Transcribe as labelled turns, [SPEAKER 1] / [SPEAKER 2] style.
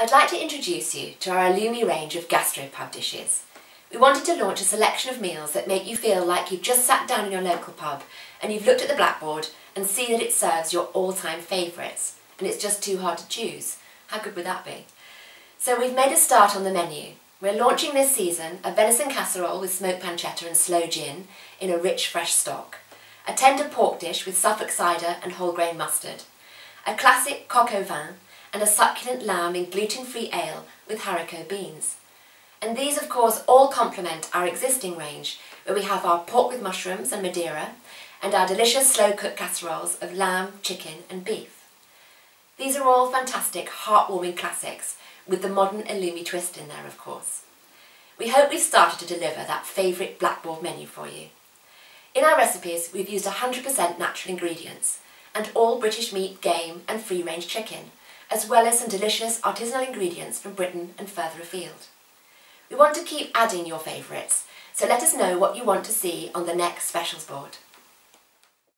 [SPEAKER 1] I'd like to introduce you to our ilumi range of gastropub dishes. We wanted to launch a selection of meals that make you feel like you've just sat down in your local pub and you've looked at the blackboard and see that it serves your all-time favourites and it's just too hard to choose. How good would that be? So we've made a start on the menu. We're launching this season a venison casserole with smoked pancetta and sloe gin in a rich fresh stock, a tender pork dish with Suffolk cider and whole grain mustard, a classic coq au vin and a succulent lamb in gluten-free ale with haricot beans. And these of course all complement our existing range where we have our pork with mushrooms and Madeira and our delicious slow cooked casseroles of lamb, chicken and beef. These are all fantastic heartwarming classics with the modern ilumi twist in there of course. We hope we've started to deliver that favourite blackboard menu for you. In our recipes we've used 100% natural ingredients and all British meat, game and free-range chicken as well as some delicious artisanal ingredients from Britain and further afield. We want to keep adding your favourites, so let us know what you want to see on the next specials board.